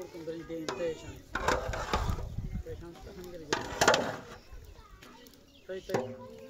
Kurkum beni deyin teşan. Teşan hangi gelecek? Tay tay. Yok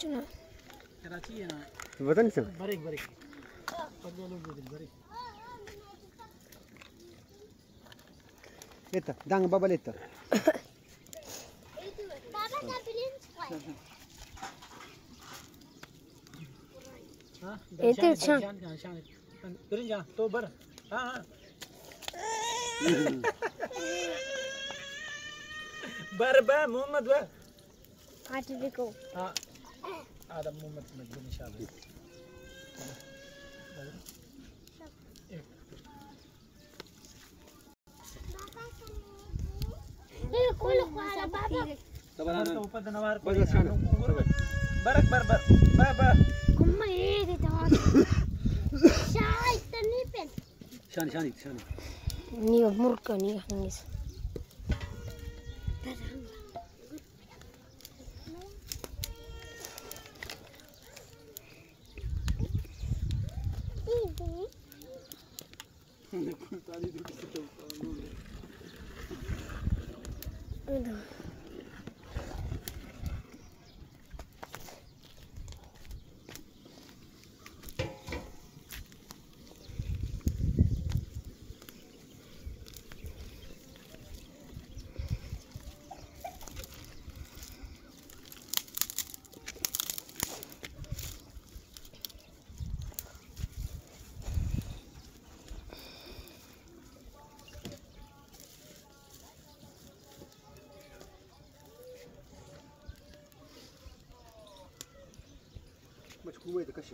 चुना Karachi yana. Buatan sih. Barik barik. Pagdalo budil barik. Leta, dang baba leta. Baba na bilin squad. Ha? Ete Darshan, çan. darshan, darshan. Girin ja. ada momento me dio mucha vez es lo que se llama? ¿Qué es lo que se llama? ¿Qué es lo es ko. Bagas Bosku, gue.